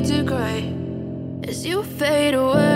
to gray as you fade away.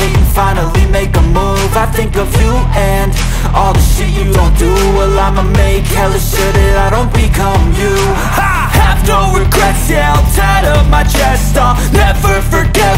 And finally make a move. I think of you and all the shit you don't do. Well I'ma make hella sure that I don't become you. I have no regrets, yeah, I'll tie up my chest. I'll never forget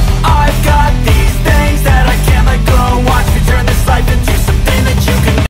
I've got these things that I can't let go. Watch me turn this life into